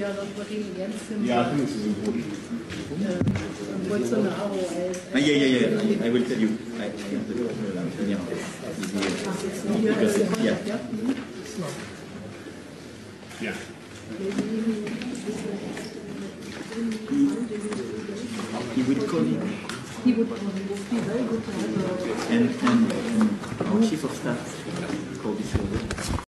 we are not working against him. Yeah, I think this is important. uh, Bolsonaro, I, eh. Ah, yeah, yeah, yeah. I, I will tell you. I, I have the uh, yeah, is here. Because, yeah. Yeah. He will call me. he would call me. be very good to have a And, and, and our chief of staff called this. over.